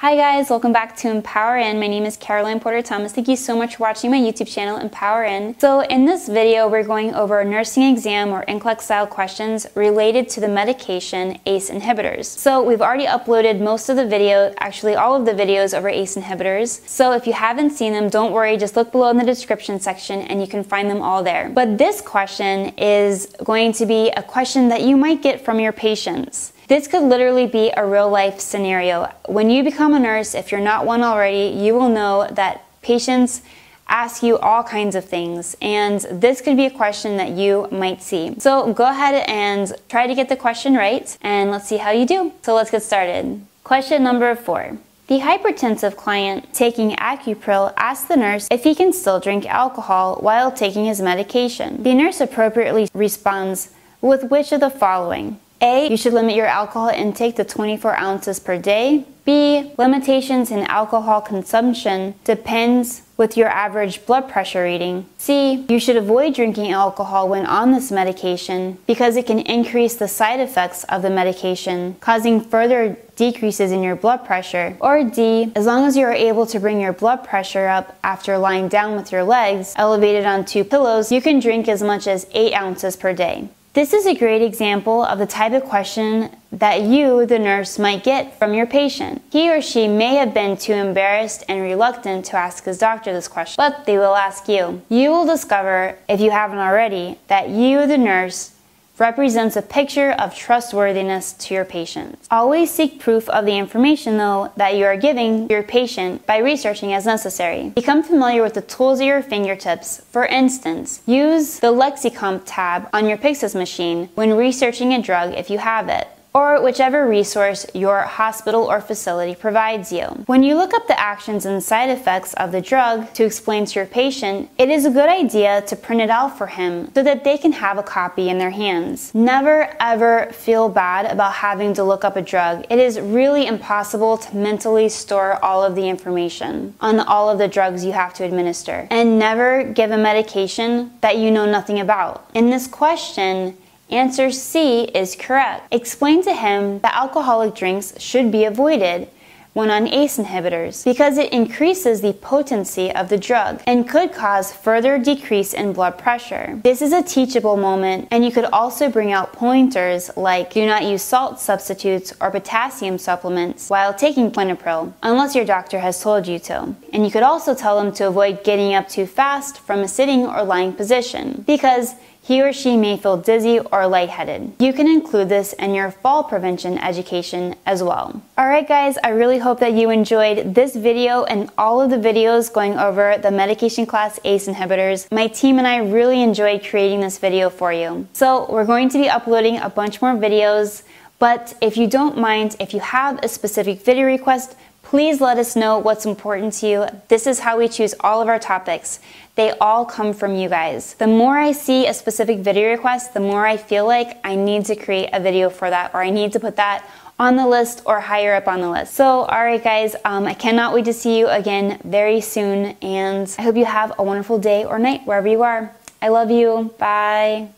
Hi guys, welcome back to EmpoweRN. My name is Caroline Porter Thomas. Thank you so much for watching my YouTube channel, EmpoweRN. So in this video, we're going over nursing exam or NCLEX style questions related to the medication ACE inhibitors. So we've already uploaded most of the video, actually all of the videos over ACE inhibitors. So if you haven't seen them, don't worry, just look below in the description section and you can find them all there. But this question is going to be a question that you might get from your patients. This could literally be a real life scenario. When you become a nurse, if you're not one already, you will know that patients ask you all kinds of things, and this could be a question that you might see. So go ahead and try to get the question right, and let's see how you do. So let's get started. Question number four. The hypertensive client taking Accupril asks the nurse if he can still drink alcohol while taking his medication. The nurse appropriately responds with which of the following? A. You should limit your alcohol intake to 24 ounces per day. B. Limitations in alcohol consumption depends with your average blood pressure reading. C. You should avoid drinking alcohol when on this medication because it can increase the side effects of the medication, causing further decreases in your blood pressure. Or D. As long as you are able to bring your blood pressure up after lying down with your legs elevated on two pillows, you can drink as much as 8 ounces per day. This is a great example of the type of question that you, the nurse, might get from your patient. He or she may have been too embarrassed and reluctant to ask his doctor this question, but they will ask you. You will discover, if you haven't already, that you, the nurse, represents a picture of trustworthiness to your patients. Always seek proof of the information, though, that you are giving your patient by researching as necessary. Become familiar with the tools at your fingertips. For instance, use the Lexicomp tab on your Pyxis machine when researching a drug if you have it or whichever resource your hospital or facility provides you. When you look up the actions and side effects of the drug to explain to your patient, it is a good idea to print it out for him so that they can have a copy in their hands. Never ever feel bad about having to look up a drug. It is really impossible to mentally store all of the information on all of the drugs you have to administer. And never give a medication that you know nothing about. In this question, Answer C is correct. Explain to him that alcoholic drinks should be avoided when on ACE inhibitors because it increases the potency of the drug and could cause further decrease in blood pressure. This is a teachable moment and you could also bring out pointers like do not use salt substitutes or potassium supplements while taking Quinapril unless your doctor has told you to. And you could also tell them to avoid getting up too fast from a sitting or lying position because he or she may feel dizzy or lightheaded. You can include this in your fall prevention education as well. Alright guys, I really hope that you enjoyed this video and all of the videos going over the medication class ACE inhibitors. My team and I really enjoyed creating this video for you. So we're going to be uploading a bunch more videos, but if you don't mind, if you have a specific video request, Please let us know what's important to you. This is how we choose all of our topics. They all come from you guys. The more I see a specific video request, the more I feel like I need to create a video for that or I need to put that on the list or higher up on the list. So, all right, guys, um, I cannot wait to see you again very soon. And I hope you have a wonderful day or night wherever you are. I love you. Bye.